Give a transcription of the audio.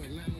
There you